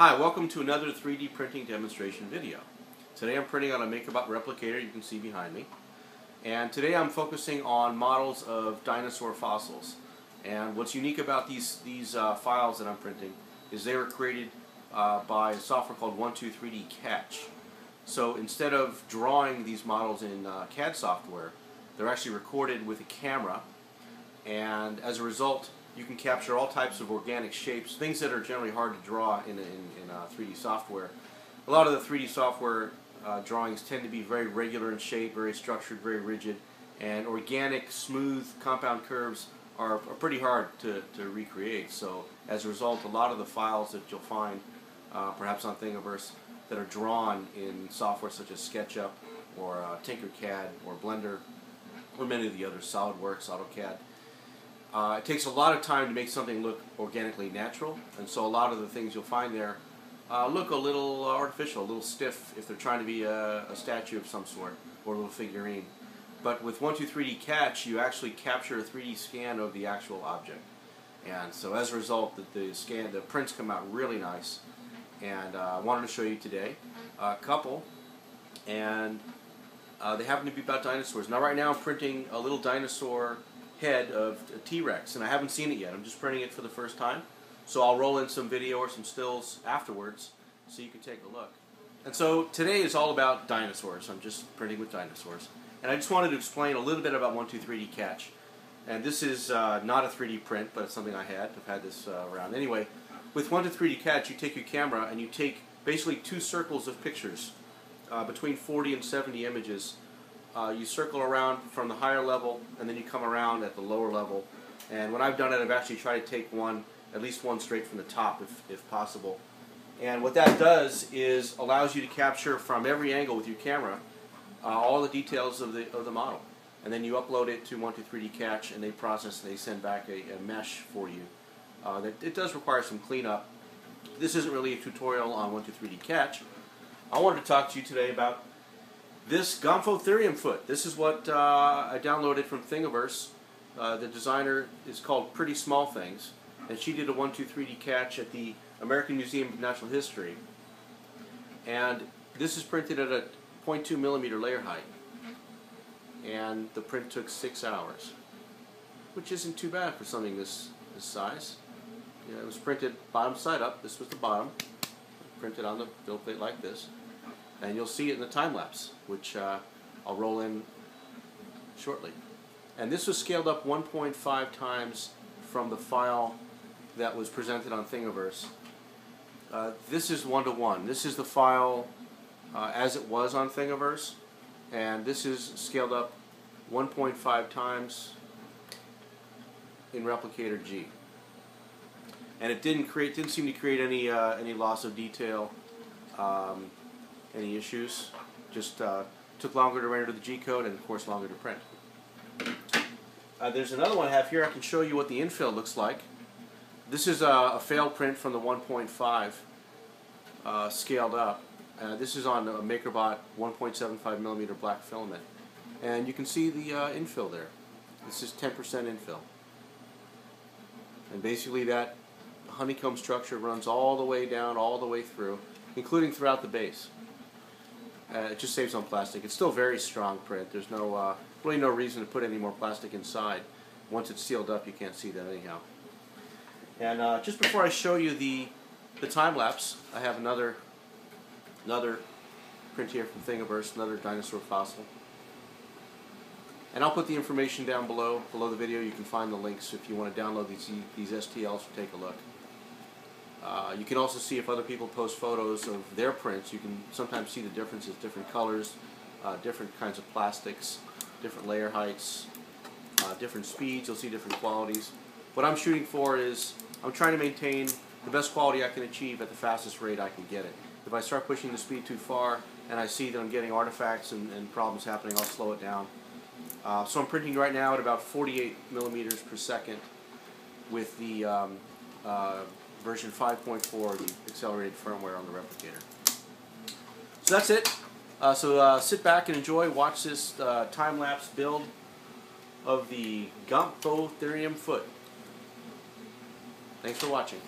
Hi, welcome to another 3D printing demonstration video. Today I'm printing on a MakerBot replicator you can see behind me. And today I'm focusing on models of dinosaur fossils. And what's unique about these, these uh, files that I'm printing is they were created uh, by a software called 123D Catch. So instead of drawing these models in uh, CAD software, they're actually recorded with a camera and as a result you can capture all types of organic shapes, things that are generally hard to draw in, in, in uh, 3D software. A lot of the 3D software uh, drawings tend to be very regular in shape, very structured, very rigid, and organic, smooth, compound curves are, are pretty hard to, to recreate. So as a result, a lot of the files that you'll find, uh, perhaps on Thingiverse, that are drawn in software such as SketchUp or uh, Tinkercad or Blender or many of the other SolidWorks, AutoCAD, uh, it takes a lot of time to make something look organically natural, and so a lot of the things you'll find there uh, look a little artificial, a little stiff if they're trying to be a, a, statue of some sort or a little figurine. But with 123D Catch, you actually capture a 3D scan of the actual object. And so as a result, the, the scan, the prints come out really nice. And uh, I wanted to show you today a couple, and uh, they happen to be about dinosaurs. Now right now I'm printing a little dinosaur head of a T-Rex, and I haven't seen it yet. I'm just printing it for the first time. So I'll roll in some video or some stills afterwards so you can take a look. And so today is all about dinosaurs. I'm just printing with dinosaurs. And I just wanted to explain a little bit about 123D Catch. And this is uh, not a 3D print, but it's something I had. I've had this uh, around. Anyway, with 123D Catch, you take your camera and you take basically two circles of pictures, uh, between 40 and 70 images, uh, you circle around from the higher level and then you come around at the lower level. And when I've done it, I've actually tried to take one, at least one straight from the top if, if possible. And what that does is allows you to capture from every angle with your camera uh, all the details of the, of the model. And then you upload it to 123D Catch and they process and they send back a, a mesh for you. Uh, that, it does require some cleanup. This isn't really a tutorial on 123D Catch. I wanted to talk to you today about this Gomphotherium foot, this is what uh, I downloaded from Thingiverse. Uh, the designer is called Pretty Small Things, and she did a 123D catch at the American Museum of Natural History. And this is printed at a 0.2 millimeter layer height. And the print took six hours, which isn't too bad for something this, this size. it was printed bottom side up. This was the bottom. Printed on the build plate like this and you'll see it in the time lapse, which uh, I'll roll in shortly. And this was scaled up 1.5 times from the file that was presented on Thingiverse. Uh, this is one to one. This is the file uh, as it was on Thingiverse, and this is scaled up 1.5 times in Replicator G. And it didn't create, didn't seem to create any uh, any loss of detail. Um, any issues. Just uh, took longer to render the G code and of course longer to print. Uh, there's another one I have here. I can show you what the infill looks like. This is a, a failed print from the 1.5 uh, scaled up. Uh, this is on a MakerBot 1.75 millimeter black filament. And you can see the uh, infill there. This is 10% infill. And basically that honeycomb structure runs all the way down, all the way through, including throughout the base. Uh, it just saves on plastic. It's still very strong print. There's no uh, really no reason to put any more plastic inside. Once it's sealed up, you can't see that anyhow. And uh, just before I show you the the time lapse, I have another another print here from Thingiverse, another dinosaur fossil. And I'll put the information down below below the video. You can find the links if you want to download these these STLs or take a look. Uh, you can also see if other people post photos of their prints. You can sometimes see the differences, different colors, uh, different kinds of plastics, different layer heights, uh, different speeds. You'll see different qualities. What I'm shooting for is I'm trying to maintain the best quality I can achieve at the fastest rate I can get it. If I start pushing the speed too far and I see that I'm getting artifacts and, and problems happening, I'll slow it down. Uh, so I'm printing right now at about 48 millimeters per second with the um, uh, version 5.4, the accelerated firmware on the replicator. So that's it. Uh, so uh, sit back and enjoy, watch this uh, time-lapse build of the Gomphotherium foot. Thanks for watching.